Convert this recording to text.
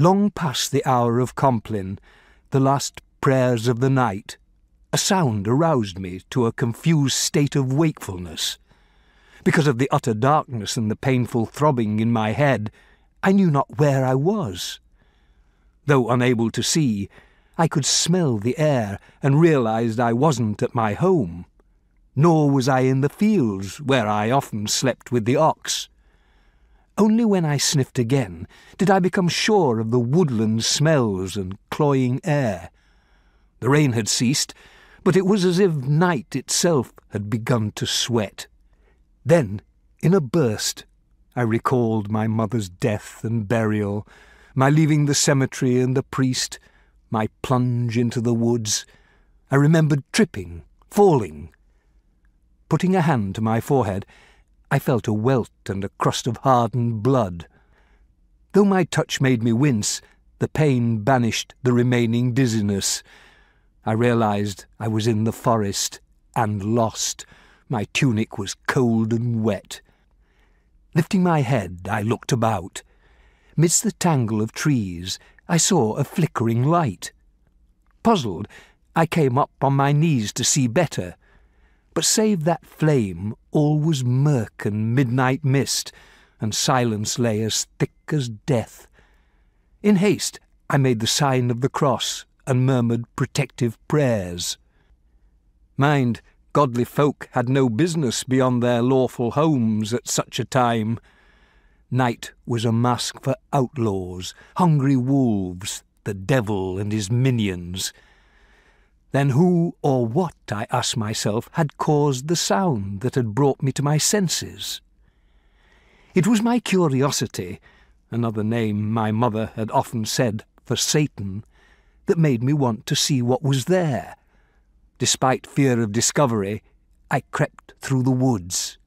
Long past the hour of Compline, the last prayers of the night, a sound aroused me to a confused state of wakefulness. Because of the utter darkness and the painful throbbing in my head, I knew not where I was. Though unable to see, I could smell the air and realized I wasn't at my home. Nor was I in the fields, where I often slept with the ox. Only when I sniffed again did I become sure of the woodland smells and cloying air. The rain had ceased, but it was as if night itself had begun to sweat. Then, in a burst, I recalled my mother's death and burial, my leaving the cemetery and the priest, my plunge into the woods. I remembered tripping, falling. Putting a hand to my forehead, I felt a welt and a crust of hardened blood. Though my touch made me wince, the pain banished the remaining dizziness. I realized I was in the forest and lost. My tunic was cold and wet. Lifting my head, I looked about. Midst the tangle of trees, I saw a flickering light. Puzzled, I came up on my knees to see better. But save that flame, all was murk and midnight mist, and silence lay as thick as death. In haste, I made the sign of the cross and murmured protective prayers. Mind, godly folk had no business beyond their lawful homes at such a time. Night was a mask for outlaws, hungry wolves, the devil and his minions. Then who or what, I asked myself, had caused the sound that had brought me to my senses? It was my curiosity, another name my mother had often said for Satan, that made me want to see what was there. Despite fear of discovery, I crept through the woods.